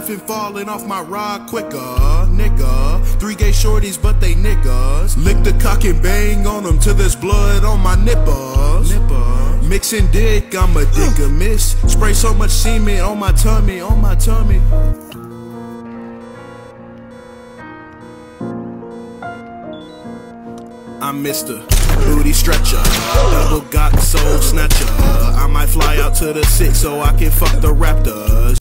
effing falling off my rod quicker, nigga. Three gay shorties, but they niggas. Lick the cock and bang on them till there's blood on my nippers. Nipper. Mixing dick, I'm a dick a miss. Spray so much semen on my tummy, on my tummy. I'm Mr. Booty Stretcher, double got soul snatcher. I might fly out to the six so I can fuck the Raptors.